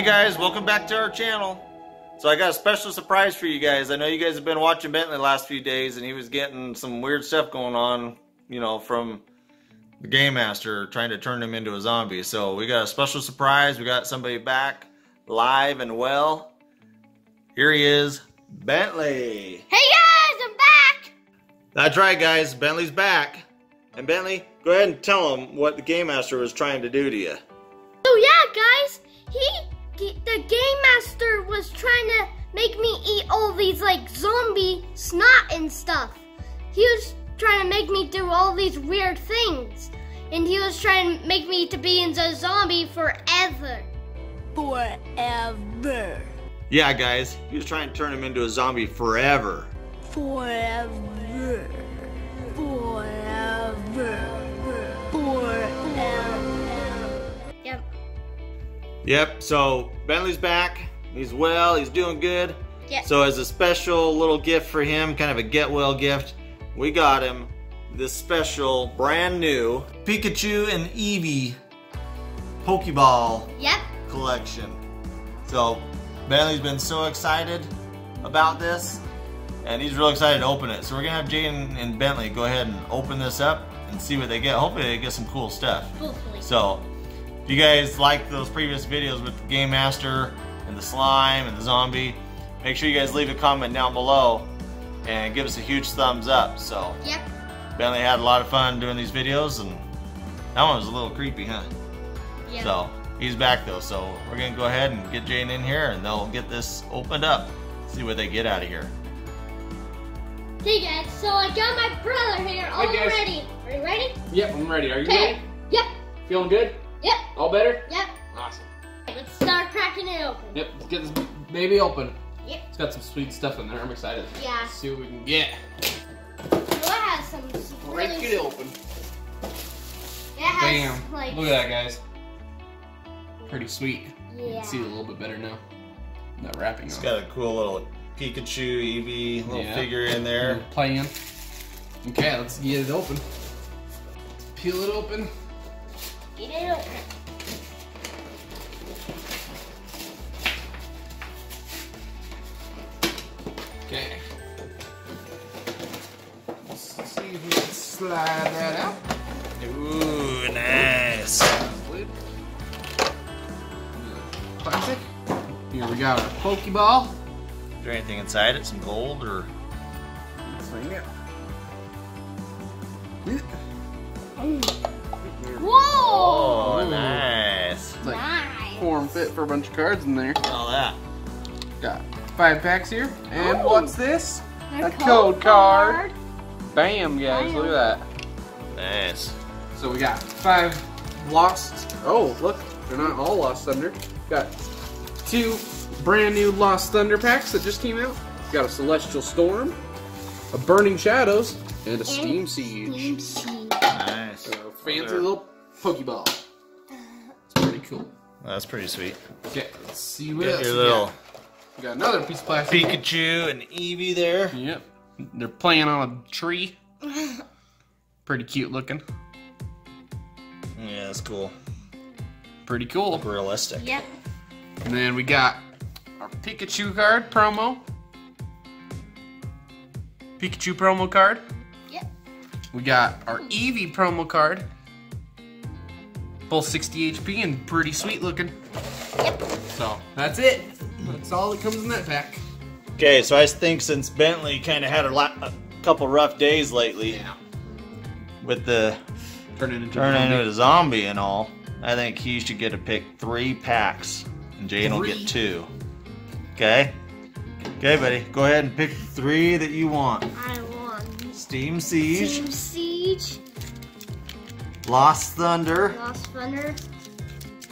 Hey guys, welcome back to our channel. So I got a special surprise for you guys. I know you guys have been watching Bentley the last few days and he was getting some weird stuff going on, you know, from the Game Master trying to turn him into a zombie. So we got a special surprise. We got somebody back live and well. Here he is, Bentley. Hey guys, I'm back! That's right guys, Bentley's back. And Bentley, go ahead and tell him what the Game Master was trying to do to you. Oh yeah, guys, he, the game master was trying to make me eat all these like zombie snot and stuff. He was trying to make me do all these weird things. And he was trying to make me to be in the zombie forever. Forever. Yeah guys, he was trying to turn him into a zombie forever. Forever. Forever. Yep, so Bentley's back. He's well, he's doing good. Yep. So as a special little gift for him, kind of a get well gift, we got him this special brand new Pikachu and Eevee Pokeball Yep. collection. So Bentley's been so excited about this and he's real excited to open it. So we're gonna have Jaden and Bentley go ahead and open this up and see what they get. Hopefully they get some cool stuff. Hopefully. So, you guys like those previous videos with the Game Master and the slime and the zombie, make sure you guys leave a comment down below and give us a huge thumbs up. So, Yep. Bentley had a lot of fun doing these videos and that one was a little creepy, huh? Yep. So, he's back though. So, we're going to go ahead and get Jane in here and they'll get this opened up. See what they get out of here. Hey guys, so I got my brother here all ready. Are you ready? Yep, I'm ready. Are you Okay. ready? Yep. Feeling good? Yep. All better? Yep. Awesome. Let's start cracking it open. Yep, let's get this baby open. Yep. It's got some sweet stuff in there. I'm excited. Yeah. Let's see what we can get. Well, it has some really Break it open. It has Bam. like Look at that, guys. Pretty sweet. You yeah. can see it a little bit better now. Not wrapping It's on. got a cool little Pikachu, Eevee little Yeah. figure in there. Little Playing. Okay, let's get it open. Let's Peel it open. Get it open. Okay. Let's see if we can slide that out. Ooh, nice. Lid. Classic. Here we got our Pokeball. Is there anything inside it? Some gold or? Swing it. Fit for a bunch of cards in there. All that. Got five packs here. And Oh. what's this? A A code card. Bam, guys, Bam. look at that. Nice. So we got five lost. Oh, look, they're not all Lost Thunder. Got two brand new Lost Thunder packs that just came out. Got a Celestial Storm, a Burning Shadows, and a Steam Siege. Steam Siege. Nice. So fancy little Pokeball. It's pretty cool. That's pretty sweet. Okay, let's see what Got else your we little got. We got another piece of plastic. Pikachu and Eevee there. Yep. They're playing on a tree. Pretty cute looking. Yeah, that's cool. Pretty cool. Realistic. Yep. And then we got our Pikachu card promo. Pikachu promo card. Yep. We got our Eevee promo card. Both 60 HP and pretty sweet looking. Yep. So that's it. That's all that comes in that pack. Okay, so I think since Bentley kind of had a, lot, a couple rough days lately Yeah. with the Turn it into turning into zombie. a zombie and all, I think he should get to pick three packs, and Jane will get two. Okay. Okay, buddy. Go ahead and pick three that you want. I want Steam Siege, Steam Siege, Lost Thunder, Lost Thunder,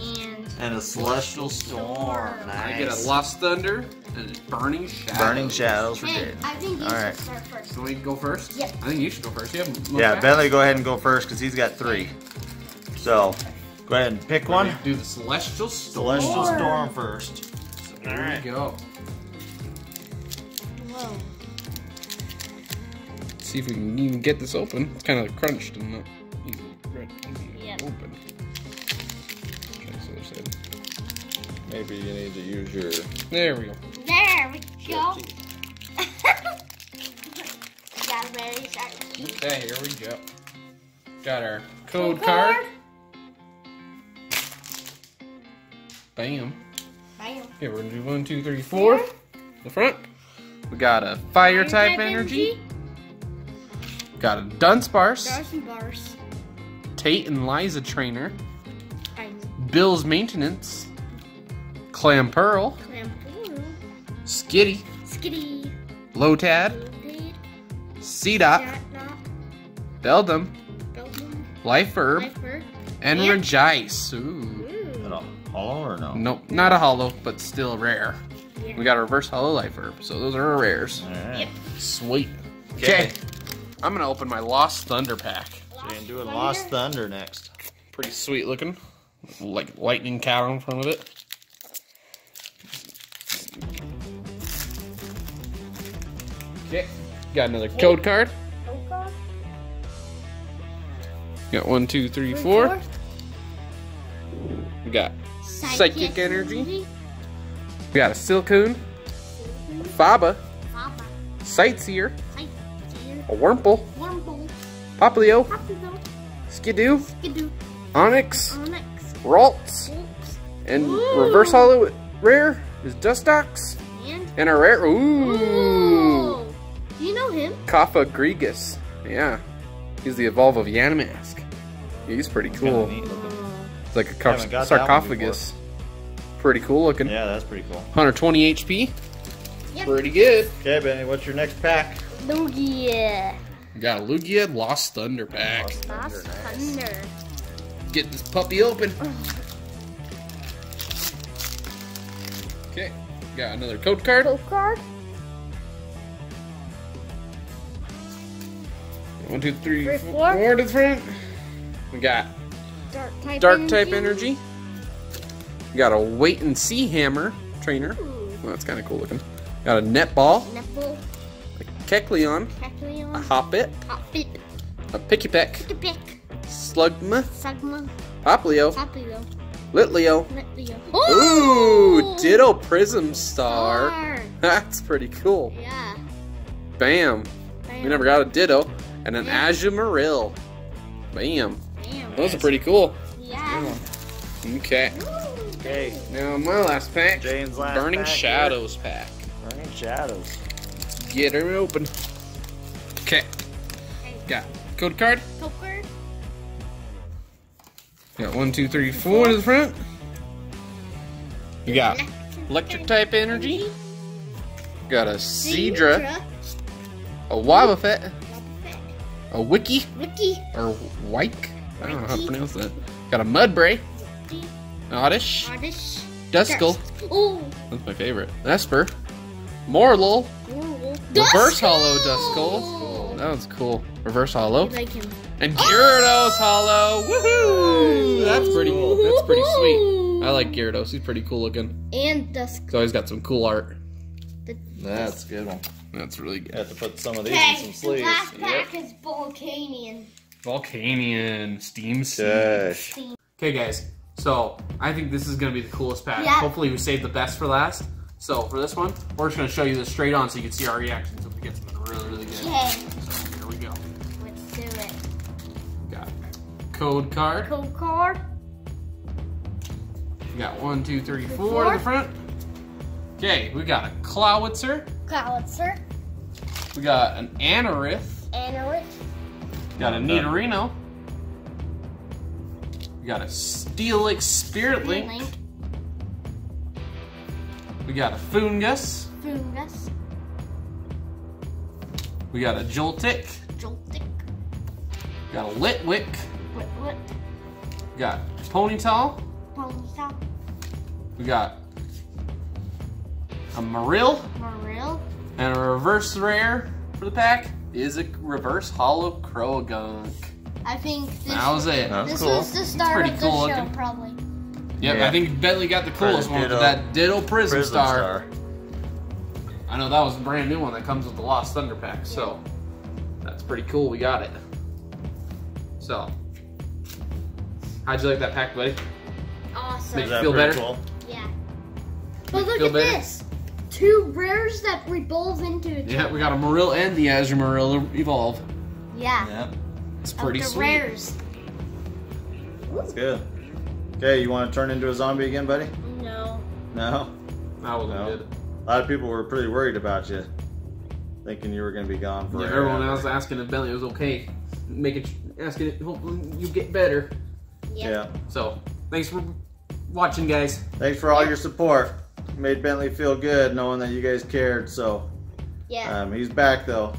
and and a Celestial Storm. I Nice. get a Lost Thunder and a Burning Shadow. Burning Shadows for Hey, Jade. I think you All should start first. So we go first? Yep. I think you should go first. You Yeah, packs. Bentley, go ahead and go first because he's got three. So, go ahead and pick one. Do the Celestial Storm. Celestial Storm. Storm first. There Alright. we go. Whoa. See if we can even get this open. It's kind of crunched and not open. Try this other side. Maybe you need to use your. There we go. There we go. Got ready, start. Okay, here we go. Got our code card. Bam. Bam. Okay, we're gonna do one, two, three, four. The front. We got a fire type energy. Got a Dunsparce. Stars and bars. Tate and Liza trainer. I'm Bill's maintenance. Clamperl. Clampool. Skitty. Skitty. Lotad. Loaded. Seedot. Jatnot. Beldum. Belgium. Life Herb. And And- Regice. Ooh. Ooh. Is it a holo or no? Nope, not a holo, but still rare. Yeah. We got a reverse holo life herb, so those are our rares. Alright. Yep. Sweet. Okay. Okay. I'm gonna open my Lost Thunder pack. So you're doing Lost Thunder next. Pretty sweet looking. Like lightning cat in front of it. Okay. Got another code card. Okay. Got one, two, three, four. We got Psychic energy. we got a Silcoon, Faba, Papa. Sightseer, Sightseer. a Wurmple, Wurmple. Poplio, Papillon. Skiddo, Skiddo. Onix, Onix. Ralts, Wolves. and Ooh. reverse holo rare is Dustox, And. and a rare ooh, Ooh. Do you know him? Kappa Grigus. Yeah, he's the evolve of Yanimask. He's pretty cool. Kinda neat looking. It's like a car- got that one sarcophagus. Pretty cool looking. Yeah, that's pretty cool. 120 HP. Yep. Pretty good. Okay, Benny, what's your next pack? Lugia. We got a Lugia Lost Thunder pack. Lost Thunder, Lost nice. Thunder. Get this puppy open. Okay, got another code card. Code card. One, two, three, Three, four, four. four to the front. We got Dark type Dark energy. type energy. We got a Wait and See Hammer trainer. Ooh. Well, that's kind of cool looking. Got a net ball. a Kecleon, a Cacleon. Hoppip, Hoppip. a Pikipek, Pick. Slugma, Sagma. Poplio, Papillon. Litleo. Litleo. Ooh, Ditto Prism Star. Star. That's pretty cool. Yeah. Bam. Bam. We never got a Ditto. And an Yeah. Azumarill. Bam. Bam. Those are pretty cool. Yeah. Okay. Okay, Now my last pack. Jane's last Burning pack here. Shadows pack. Burning Shadows. Get her open. Okay. Got code card. Poker. Got one, two, three, four to the front. You got electric type energy. Got a Seadra, a Wobbuffet, a Wiki, Ricky. or Wyke. I don't know how to pronounce that. Got a Mudbray, Oddish, Artist. Duskull. Oh. That's my favorite. Espurr, Morelull, Reverse Holo Duskull. That was cool. Reverse Holo. like him. And Gyarados Holo. Woohoo! That's pretty cool. That's pretty sweet. I like Gyarados. He's pretty cool looking. And Dusk. He's always got some cool art. That's a good one. That's really You good. have to put some of these in some the sleeves. last pack is Volcanian. Volcanion, Steam Seed. Okay. Okay, guys. So I think this is gonna be the coolest pack. Yeah. Hopefully, we saved the best for last. So for this one, we're just gonna show you this straight on so you can see our reactions if we get something really, really good. Okay. So here we go. Let's do it. Got code card. Code card. We got one, two, three, four in the front. Okay, we got a Clawitzer. Cowitzer. We got an Anorith. Anorith. Got a Nidorino. We got a Steelix Spirit Link. Link. We got a Foongus. Fungus. We got a Joltik. Joltik. We got a Litwick. What? What? We got Ponytail. Ponytail. We got a Marill. Maril. And a reverse rare for the pack is a reverse holo Croagunk. I think this. That was it. That's This cool. was the start pretty of the cool show, looking. probably. Yep, Yeah. I think Bentley got the coolest one with that Ditto Prism, Prism Star. Star. I know that was a brand new one that comes with the Lost Thunder pack, so that's pretty cool. We got it. So, how'd you like that pack, buddy? Awesome. Make you feel better? Cool? Yeah. But look at better? this. Two rares that revolve into each Yeah, we got a Marill and the Azumarill Evolve. Yeah. Yeah, It's Of pretty the sweet. rares. that's good. Okay, you want to turn into a zombie again, buddy? No. No. That wasn't No. good. A lot of people were pretty worried about you, thinking you were going to be gone Yeah, forever. everyone else asking if Bentley was okay. Making asking it, hopefully you get better. Yep. Yeah. So thanks for watching, guys. Thanks for all your support. Made Bentley feel good knowing that you guys cared. So Yeah. um, he's back though,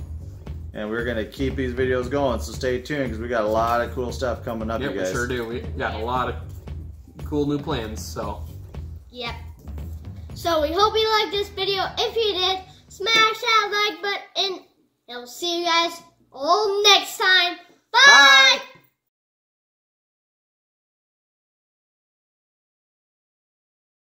and we're gonna keep these videos going. So stay tuned because we got a lot of cool stuff coming up, Yep, you we guys. sure do. We got a lot of cool new plans. So Yep. So we hope you liked this video. If you did, smash that like button. And we'll see you guys all next time. Bye. Bye.